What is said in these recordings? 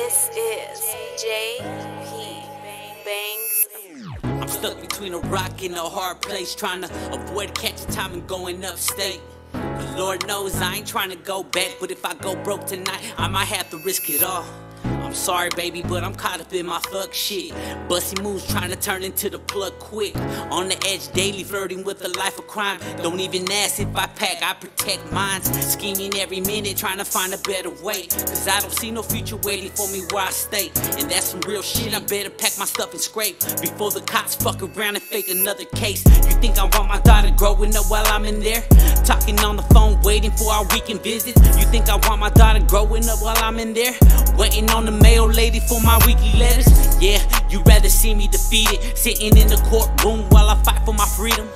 This is JP Bangs. I'm stuck between a rock and a hard place, trying to avoid catching time and going upstate. But Lord knows I ain't trying to go back, but if I go broke tonight, I might have to risk it all. I'm sorry, baby, but I'm caught up in my fuck shit. Bussy moves trying to turn into the plug quick. On the edge daily, flirting with a life of crime. Don't even ask if I pack, I protect mines. Scheming every minute, trying to find a better way. Cause I don't see no future waiting for me where I stay. And that's some real shit, I better pack my stuff and scrape. Before the cops fuck around and fake another case. You think I want my daughter growing up while I'm in there? Talking on the phone, waiting for our weekend visits. You think I want my daughter growing up while I'm in there? Waiting on the mail lady for my weekly letters. Yeah, you'd rather see me defeated, sitting in the courtroom while I fight for my freedom.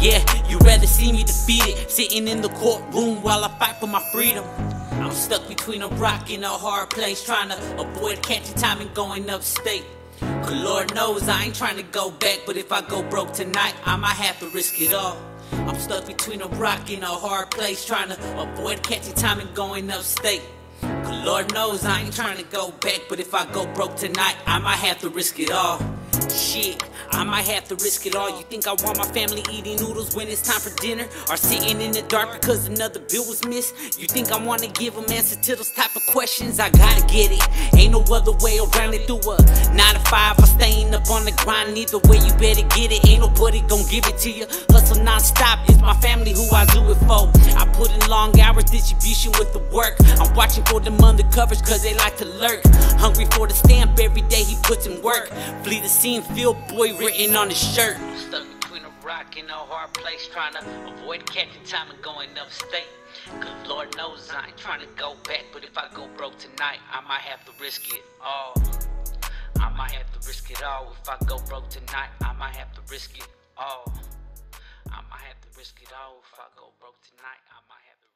Yeah, you'd rather see me defeated, sitting in the courtroom while I fight for my freedom. I'm stuck between a rock and a hard place, trying to avoid catching time and going upstate. Cause Lord knows I ain't trying to go back, but if I go broke tonight, I might have to risk it all. I'm stuck between a rock and a hard place, trying to avoid catching time and going upstate. Lord knows I ain't trying to go back, but if I go broke tonight, I might have to risk it all. Shit, I might have to risk it all. You think I want my family eating noodles when it's time for dinner? Or sitting in the dark because another bill was missed? You think I wanna give them answer to those type of questions? I gotta get it. Ain't no other way around it through a 9 to 5. I'm staying up on the grind. Either way, you better get it. Ain't nobody gon' give it to you. Hustle non-stop. It's my family who I do it for. I put in long hours distribution with the work. I'm watching for them undercovers cause they like to lurk. Hungry for the stamp every day he puts in work. Flee the scene, FieldBoy written on his shirt. Stuck between a rock and a hard place, trying to avoid catching time and going upstate. Cause Lord knows I ain't trying to go back, but if I go broke tonight, I might have to risk it all. I might have to risk it all. If I go broke tonight, I might have to risk it all. Have to risk it all. If I go broke tonight, I might have to.